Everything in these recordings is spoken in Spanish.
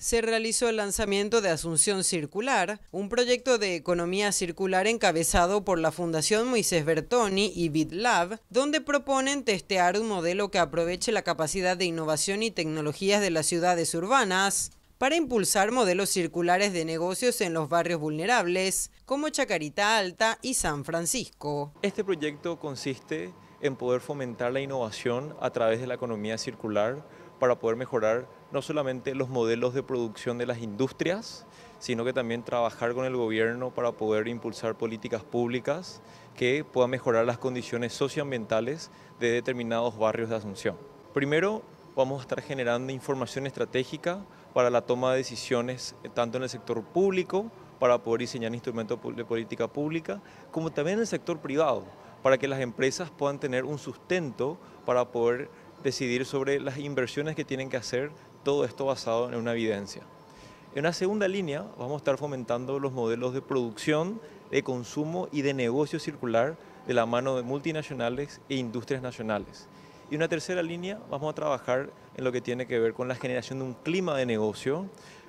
se realizó el lanzamiento de Asunción Circular, un proyecto de economía circular encabezado por la Fundación Moisés Bertoni y BitLab, donde proponen testear un modelo que aproveche la capacidad de innovación y tecnologías de las ciudades urbanas para impulsar modelos circulares de negocios en los barrios vulnerables, como Chacarita Alta y San Francisco. Este proyecto consiste en poder fomentar la innovación a través de la economía circular para poder mejorar no solamente los modelos de producción de las industrias, sino que también trabajar con el gobierno para poder impulsar políticas públicas que puedan mejorar las condiciones socioambientales de determinados barrios de Asunción. Primero, vamos a estar generando información estratégica para la toma de decisiones eh, tanto en el sector público, para poder diseñar instrumentos de política pública, como también en el sector privado, para que las empresas puedan tener un sustento para poder decidir sobre las inversiones que tienen que hacer, todo esto basado en una evidencia. En una segunda línea vamos a estar fomentando los modelos de producción, de consumo y de negocio circular de la mano de multinacionales e industrias nacionales. Y en una tercera línea vamos a trabajar en lo que tiene que ver con la generación de un clima de negocio,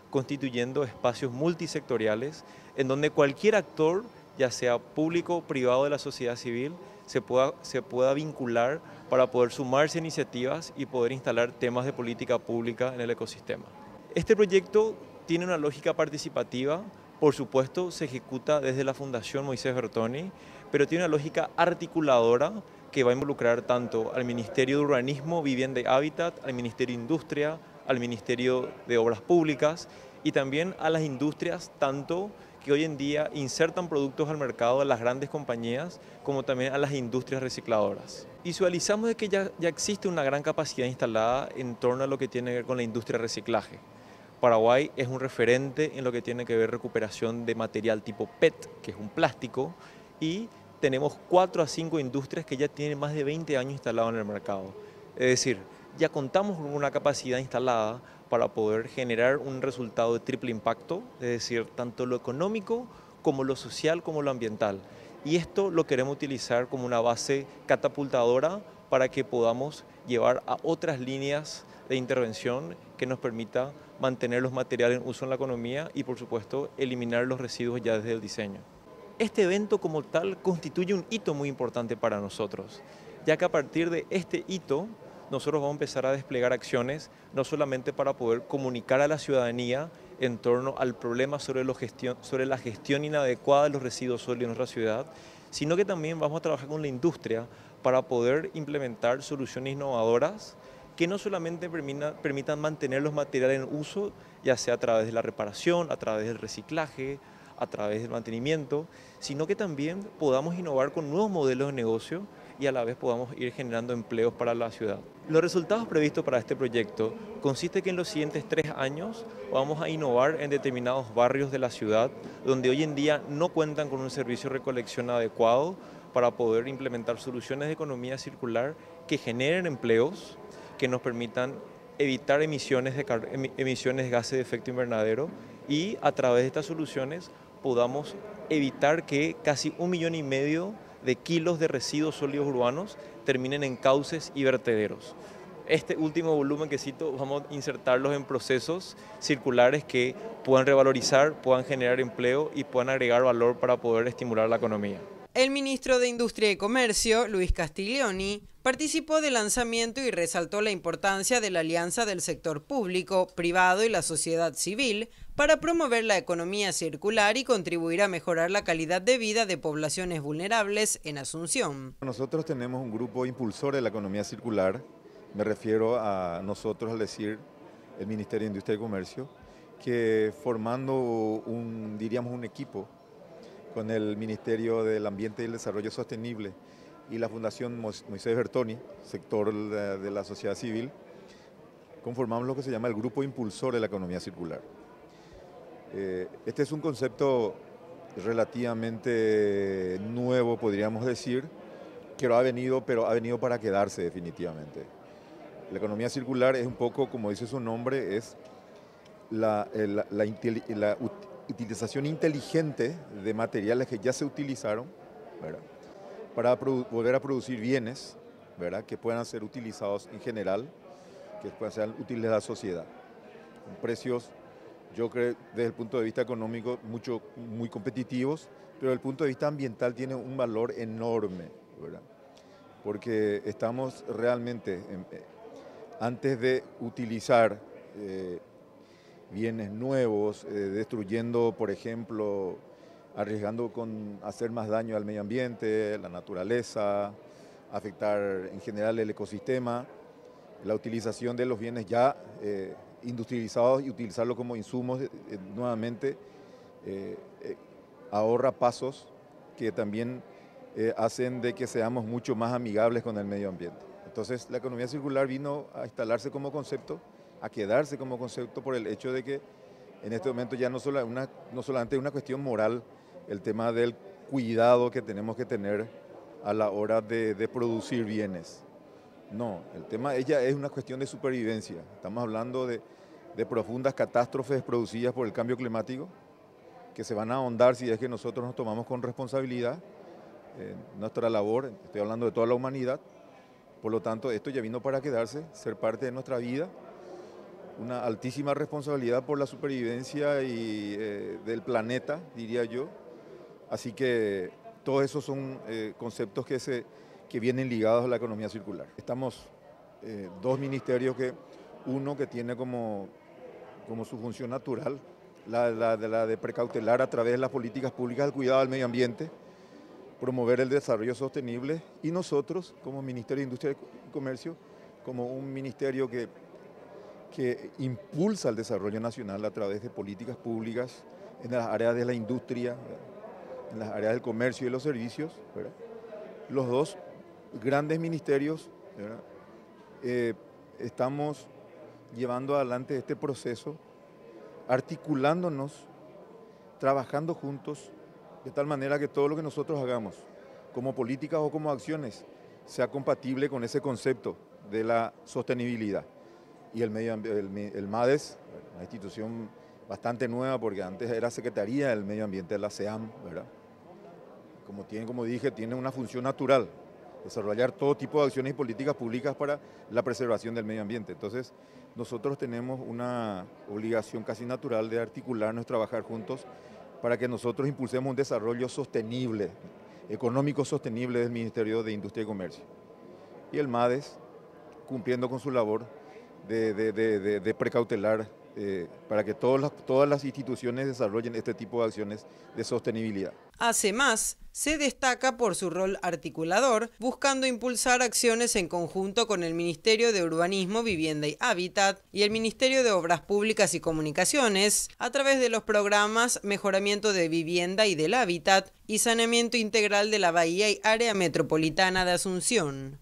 constituyendo espacios multisectoriales en donde cualquier actor, ya sea público o privado de la sociedad civil, se pueda, se pueda vincular para poder sumarse a iniciativas y poder instalar temas de política pública en el ecosistema. Este proyecto tiene una lógica participativa, por supuesto se ejecuta desde la Fundación Moisés Bertoni, pero tiene una lógica articuladora que va a involucrar tanto al Ministerio de Urbanismo, Vivienda y Hábitat, al Ministerio de Industria, al Ministerio de Obras Públicas y también a las industrias, tanto que hoy en día insertan productos al mercado de las grandes compañías como también a las industrias recicladoras. Visualizamos de que ya, ya existe una gran capacidad instalada en torno a lo que tiene que ver con la industria de reciclaje. Paraguay es un referente en lo que tiene que ver recuperación de material tipo PET, que es un plástico, y tenemos cuatro a cinco industrias que ya tienen más de 20 años instalados en el mercado. Es decir, ya contamos con una capacidad instalada para poder generar un resultado de triple impacto, es decir, tanto lo económico como lo social como lo ambiental. Y esto lo queremos utilizar como una base catapultadora para que podamos llevar a otras líneas de intervención que nos permita mantener los materiales en uso en la economía y por supuesto eliminar los residuos ya desde el diseño. Este evento como tal constituye un hito muy importante para nosotros, ya que a partir de este hito nosotros vamos a empezar a desplegar acciones, no solamente para poder comunicar a la ciudadanía en torno al problema sobre, sobre la gestión inadecuada de los residuos sólidos en nuestra ciudad, sino que también vamos a trabajar con la industria para poder implementar soluciones innovadoras que no solamente permitan mantener los materiales en uso, ya sea a través de la reparación, a través del reciclaje, a través del mantenimiento, sino que también podamos innovar con nuevos modelos de negocio y a la vez podamos ir generando empleos para la ciudad. Los resultados previstos para este proyecto consiste que en los siguientes tres años vamos a innovar en determinados barrios de la ciudad donde hoy en día no cuentan con un servicio de recolección adecuado para poder implementar soluciones de economía circular que generen empleos, que nos permitan evitar emisiones de, emisiones de gases de efecto invernadero y a través de estas soluciones podamos evitar que casi un millón y medio de kilos de residuos sólidos urbanos terminen en cauces y vertederos. Este último volumen que cito vamos a insertarlos en procesos circulares que puedan revalorizar, puedan generar empleo y puedan agregar valor para poder estimular la economía. El ministro de Industria y Comercio, Luis Castiglioni, participó del lanzamiento y resaltó la importancia de la alianza del sector público, privado y la sociedad civil para promover la economía circular y contribuir a mejorar la calidad de vida de poblaciones vulnerables en Asunción. Nosotros tenemos un grupo impulsor de la economía circular, me refiero a nosotros al decir el Ministerio de Industria y Comercio, que formando un, diríamos, un equipo con el Ministerio del Ambiente y el Desarrollo Sostenible y la Fundación Moisés Bertoni, sector de la sociedad civil, conformamos lo que se llama el Grupo Impulsor de la Economía Circular. Eh, este es un concepto relativamente nuevo, podríamos decir, que ha venido, pero ha venido para quedarse definitivamente. La economía circular es un poco, como dice su nombre, es la, la, la, la utilización inteligente de materiales que ya se utilizaron para volver a producir bienes ¿verdad? que puedan ser utilizados en general, que puedan ser útiles a la sociedad, precios yo creo desde el punto de vista económico mucho, muy competitivos, pero desde el punto de vista ambiental tiene un valor enorme, ¿verdad? porque estamos realmente, eh, antes de utilizar eh, bienes nuevos, eh, destruyendo, por ejemplo, arriesgando con hacer más daño al medio ambiente, la naturaleza, afectar en general el ecosistema, la utilización de los bienes ya industrializados y utilizarlo como insumos nuevamente ahorra pasos que también hacen de que seamos mucho más amigables con el medio ambiente. Entonces la economía circular vino a instalarse como concepto a quedarse como concepto por el hecho de que en este momento ya no, solo una, solamente es una cuestión moral el tema del cuidado que tenemos que tener a la hora de, producir bienes. No, el tema ella es una cuestión de supervivencia. Estamos hablando de, profundas catástrofes producidas por el cambio climático que se van a ahondar si es que nosotros nos tomamos con responsabilidad nuestra labor, estoy hablando de toda la humanidad, por lo tanto esto ya vino para quedarse, ser parte de nuestra vida una altísima responsabilidad por la supervivencia y, eh, del planeta, diría yo. Así que todos esos son eh, conceptos que, se, que vienen ligados a la economía circular. Estamos eh, dos ministerios que, uno que tiene como, como su función natural la, la, de precautelar a través de las políticas públicas el cuidado del medio ambiente, promover el desarrollo sostenible y nosotros como Ministerio de Industria y Comercio, como un ministerio que que impulsa el desarrollo nacional a través de políticas públicas en las áreas de la industria, en las áreas del comercio y los servicios. Los dos grandes ministerios eh, estamos llevando adelante este proceso, articulándonos, trabajando juntos, de tal manera que todo lo que nosotros hagamos, como políticas o como acciones, sea compatible con ese concepto de la sostenibilidad y el, medio, el, MADES, una institución bastante nueva porque antes era Secretaría del Medio Ambiente de la SEAM, ¿verdad? Como, tiene, como dije, tiene una función natural, desarrollar todo tipo de acciones y políticas públicas para la preservación del medio ambiente. Entonces, nosotros tenemos una obligación casi natural de articularnos, trabajar juntos para que nosotros impulsemos un desarrollo sostenible, económico sostenible del Ministerio de Industria y Comercio. Y el MADES, cumpliendo con su labor, de, precautelar eh, para que todas las, todas las instituciones desarrollen este tipo de acciones de sostenibilidad. Hace más, se destaca por su rol articulador, buscando impulsar acciones en conjunto con el Ministerio de Urbanismo, Vivienda y Hábitat y el Ministerio de Obras Públicas y Comunicaciones, a través de los programas Mejoramiento de Vivienda y del Hábitat y Saneamiento Integral de la Bahía y Área Metropolitana de Asunción.